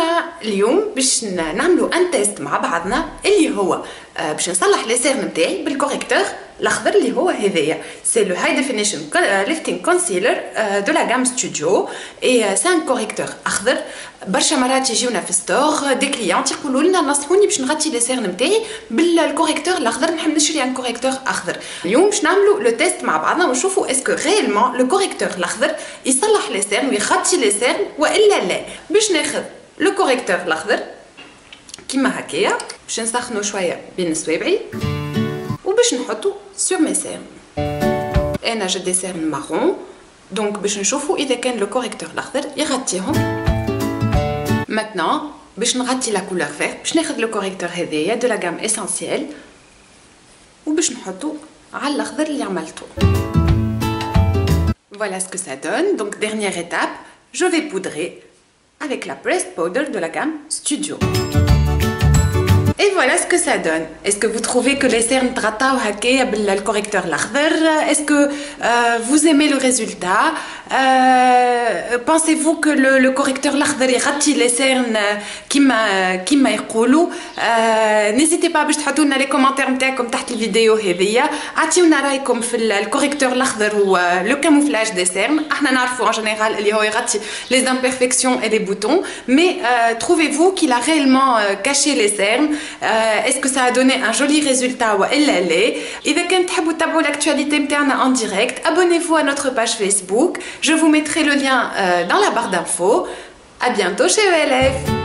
عسلامة اليوم باش نعملوا ان تيست مع بعضنا اللي هو آه، باش نصلح لي سيرن نتاعي بالكوريكتور الأخضر اللي هو هذايا. سي لو هاي ديفينيشن ليفتينغ كونسيلر دو لا جام ستوديو اي سي ان كوريكتور أخضر. برشا مرات يجيونا في ستور دي كليونت يقولوا لنا نصحوني باش نغطي لي سيرن نتاعي بالكوريكتور الأخضر. نحب نشري ان كوريكتور أخضر. اليوم باش نعملوا لو تيست مع بعضنا ونشوفوا اسكو ريلمون لو كوريكتور الأخضر يصلح لي سيرن ويغطي لي سيرن وإلا لا. باش ناخذ لو كوريكتور الاخضر كيما هكايا باش نسخنو شويه بين صوابعي وباش نحطو سور مي سيرن انا جا دي سيرن مارون دونك باش نشوفو اذا كان لو كوريكتور الاخضر يغطيهم ماتنون باش نغطي لا كولور فيرت باش ناخذ لو كوريكتور هذايا دو لا غام اسينسيال وباش نحطو على الاخضر اللي عملته Voilà ce que ça donne. Donc dernière étape, je vais poudrer avec la pressed powder de la gamme Studio. Et voilà ce que ça donne. Est-ce que vous trouvez que les cernes trataw le correcteur l'akhdar Est-ce que euh, vous aimez le résultat? euh, Pensez-vous que le, le correcteur l'akhdar يغطي les cernes كما كما يقولوا N'hésitez pas باش تحطوا لنا les commentaires نتاعكم تحت الفيديو هذيا اعطيونا رايكم في الكوريكتور الاخضر و لو كاموفلاج دي سيرن احنا نعرفوا en général اللي هو يغطي les imperfections et les boutons mais euh, trouvez-vous qu'il a réellement euh, caché les cernes euh, est-ce que ça a donné un joli résultat ou elle l'est إذا كان تحبوا تتابعوا l'actualité نتاعنا en direct abonnez-vous à notre page Facebook je vous mettrai le lien euh, dans la barre d'infos. À bientôt chez ELF